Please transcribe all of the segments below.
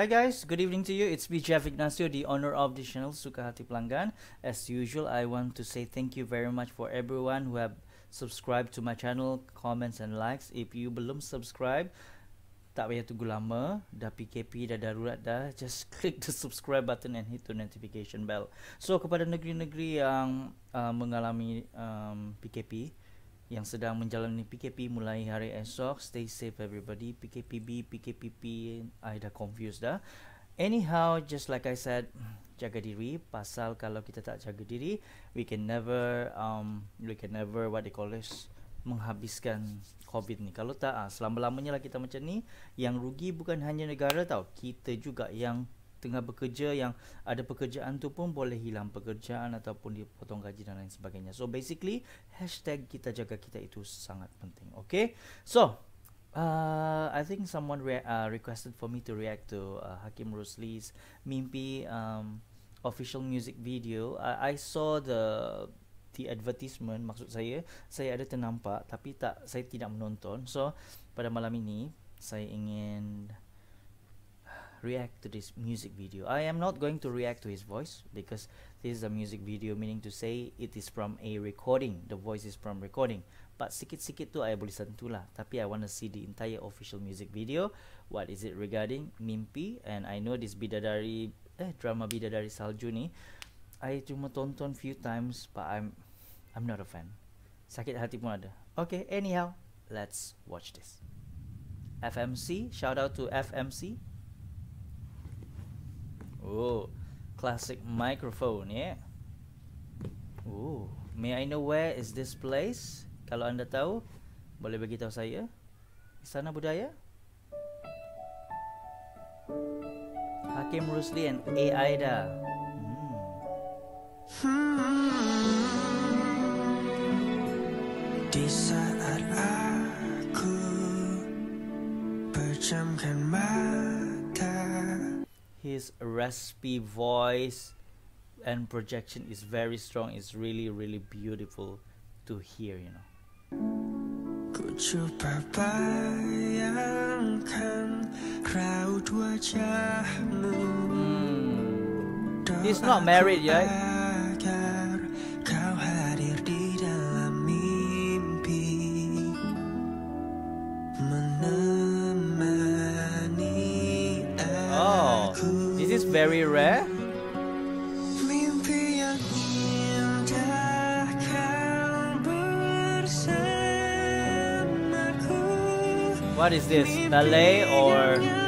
Hi guys, good evening to you. It's me Jeff Ignacio, the owner of the channel Suka Hati Pelanggan. As usual, I want to say thank you very much for everyone who have subscribed to my channel, comments and likes. If you belum subscribe, tak payah tunggu lama. Dah PKP, dah darurat dah. Just click the subscribe button and hit the notification bell. So kepada negeri-negeri yang uh, mengalami um, PKP, yang sedang menjalani PKP mulai hari esok. Stay safe everybody. PKPB, PKPP, I dah confused dah. Anyhow, just like I said, jaga diri. Pasal kalau kita tak jaga diri, we can never, um, we can never what they call this, menghabiskan COVID ni. Kalau tak, ah, selama-lamanya lah kita macam ni, yang rugi bukan hanya negara tau. Kita juga yang tengah bekerja yang ada pekerjaan tu pun boleh hilang pekerjaan ataupun dipotong gaji dan lain sebagainya. So basically hashtag kita jaga kita itu sangat penting. Okay, so uh, I think someone re- uh, requested for me to react to uh, Hakim Rusli's Mimpi um, official music video. I, I saw the the advertisement maksud saya saya ada ternampak tapi tak saya tidak menonton. So pada malam ini saya ingin react to this music video. I am not going to react to his voice because this is a music video meaning to say it is from a recording. The voice is from recording. But sikit-sikit tu I boleh sentuh lah. Tapi I want to see the entire official music video. What is it regarding Mimpi? And I know this Bidadari, eh drama Bidadari Salju ni. I cuma tonton few times but I'm I'm not a fan. Sakit hati pun ada. Okay, anyhow, let's watch this. FMC, shout out to FMC. Oh, classic microphone, yeah. Oh, may I know where is this place? Kalau anda tahu, boleh bagi tahu saya. Istana Budaya? Hakim Rusli and. Aida. Hmm. Di saat aku pejamkan mata his raspy voice and projection is very strong. It's really really beautiful to hear you know. Mm. he's not married yet very rare. What is this? Ballet or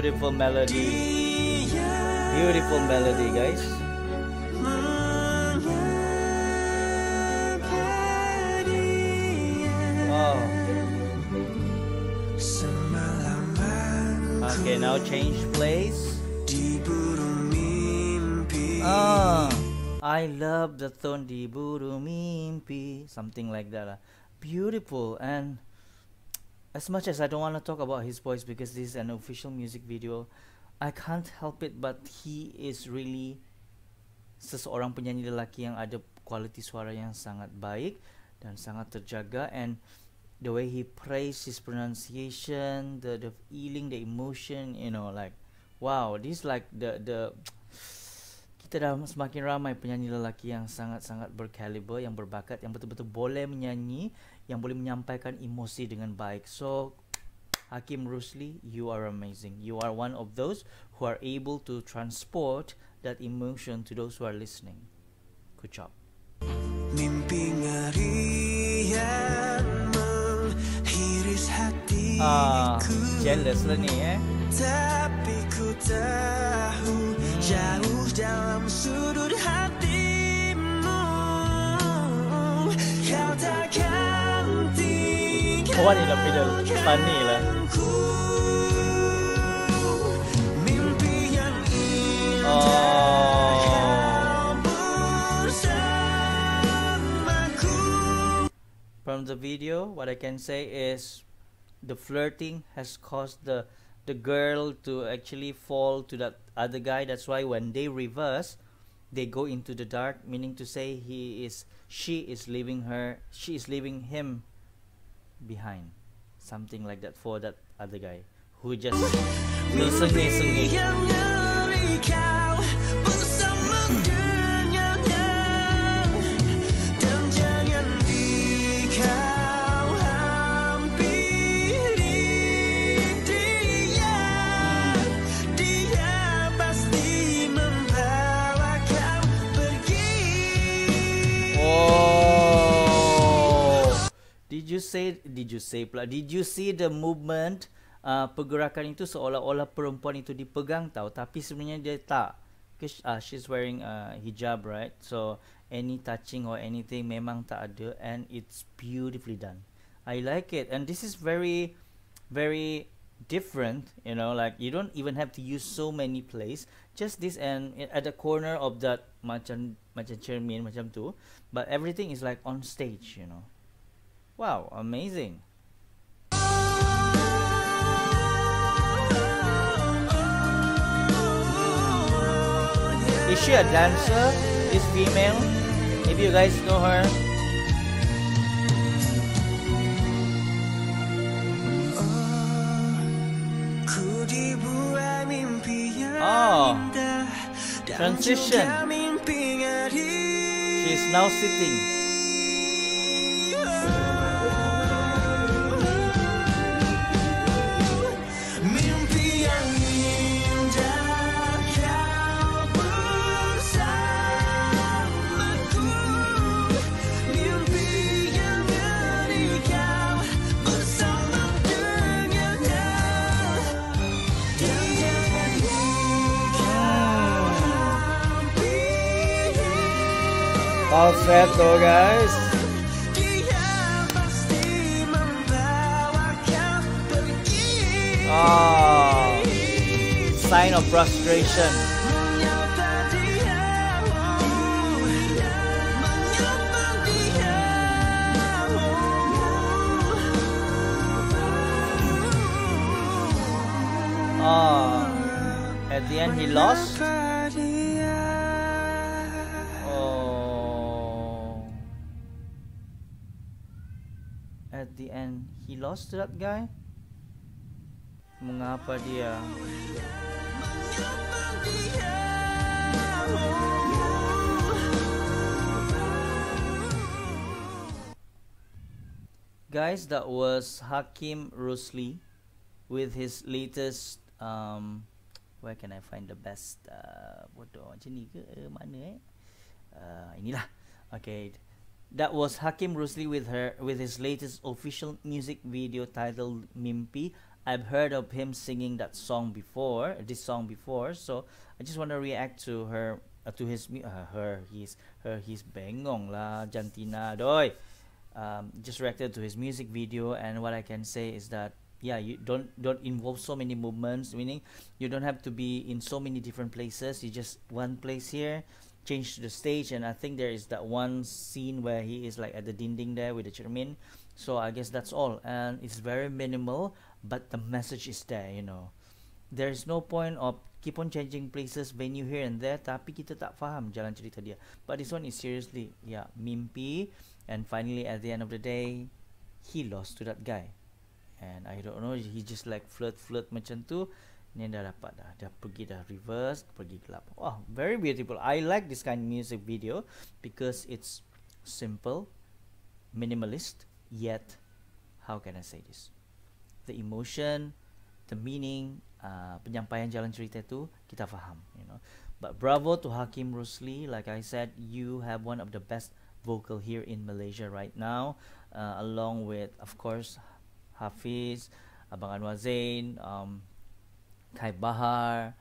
beautiful melody. Beautiful melody guys. Oh okay now change place. Ah I love the tone di buru mimpi. Something like that beautiful and as much as I don't want to talk about his voice because this is an official music video, I can't help it but he is really seseorang penyanyi lelaki yang ada kualiti suara yang sangat baik dan sangat terjaga and the way he prays his pronunciation, the the feeling, the emotion, you know, like wow, this like the the kita dah semakin ramai penyanyi lelaki yang sangat-sangat berkaliber, yang berbakat, yang betul-betul boleh menyanyi, yang boleh menyampaikan emosi dengan baik. So, Hakim Rusli, you are amazing. You are one of those who are able to transport that emotion to those who are listening. Good job. Mimpi ngeri yang menghiris hatiku Ah, jealous lah ni eh Tapi ku tahu jauh dalam sudut hatimu from the video, what I can say is the flirting has caused the the girl to actually fall to that other guy. That's why when they reverse, they go into the dark, meaning to say he is she is leaving her she is leaving him behind. Something like that for that other guy who just say did you say pula did you see the movement uh, pergerakan itu seolah-olah perempuan itu dipegang tau tapi sebenarnya dia tak. Uh, she's wearing a hijab right? So any touching or anything memang tak ada and it's beautifully done. I like it and this is very very different you know like you don't even have to use so many plays just this and at the corner of that macam macam cermin macam tu but everything is like on stage you know Wow, amazing. Is she a dancer? Is female? If you guys know her. Oh, transition. She's now sitting. Falsetto guys. Oh Sign of frustration. Oh At the end he lost at the end he lost to that guy? Mengapa dia? Guys, that was Haqiem Rusli with his latest um, where can I find the best uh, bodoh macam ni mana eh uh, inilah okay that was Haqiem Rusli with her with his latest official music video titled Mimpi. I've heard of him singing that song before, this song before, so I just want to react to her uh, to his uh, her his her his bengong la jantina doy. Um, just reacted to his music video and what I can say is that yeah you don't don't involve so many movements meaning you don't have to be in so many different places you just one place here change to the stage and I think there is that one scene where he is like at the dinding there with the cermin so I guess that's all. And it's very minimal but the message is there you know. There is no point of keep on changing places venue here and there tapi kita tak faham jalan cerita dia. But this one is seriously yeah mimpi. And finally at the end of the day he lost to that guy. And I don't know he just like flirt flirt macam tu Ni dah dapat dah. Dah pergi dah reverse, pergi gelap. Wow, very beautiful. I like this kind of music video because it's simple, minimalist, yet how can I say this? The emotion, the meaning, uh, penyampaian jalan cerita tu kita faham, you know. But bravo to Hakim Rusli. Like I said, you have one of the best vocal here in Malaysia right now, uh, along with, of course, Hafiz, Abang Anwar Zain, um, Khai Bahar.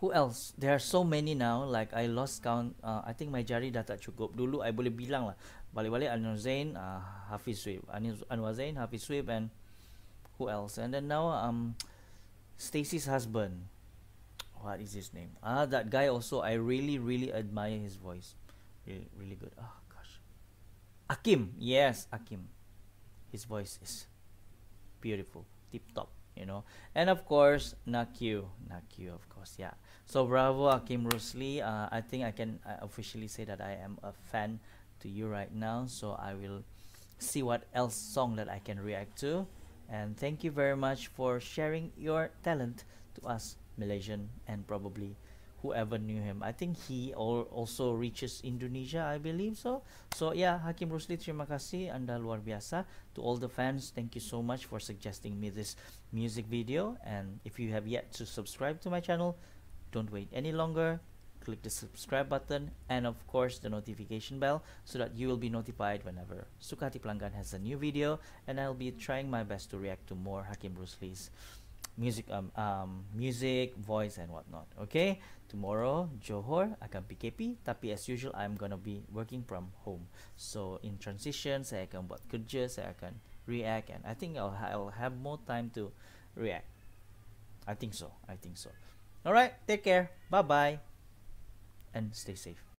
Who else? There are so many now. Like I lost count. Uh, I think my jari dah tak cukup. Dulu I boleh bilang lah. Balik-balik Anwar Zain, uh, Hafiz Suip. Anwar Zain, Hafiz Suip and who else? And then now um, Stacy's husband. What is his name? Ah, that guy also. I really, really admire his voice. Really, really good. Oh gosh. Akim. Yes, Akim. his voice is beautiful tip top you know? And of course Nakyu Nakyu of course yeah. So bravo Haqiem Rusli uh, I think I can uh, officially say that I am a fan to you right now so I will see what else song that I can react to. And thank you very much for sharing your talent to us Malaysian and probably whoever knew him. I think he also reaches Indonesia, I believe so. So yeah, Haqiem Rusli, terima kasih, Anda luar biasa. To all the fans, thank you so much for suggesting me this music video. And if you have yet to subscribe to my channel, don't wait any longer. Click the subscribe button and of course the notification bell so that you will be notified whenever Suka Hati Pelanggan has a new video and I'll be trying my best to react to more Haqiem Rusli's music um, um, music voice and whatnot. Okay? Tomorrow Johor I akan PKP tapi as usual I'm gonna be working from home. So in transition saya akan buat kerja saya akan react and I think I'll, I'll have more time to react. I think so. I think so. Alright take care. Bye bye and stay safe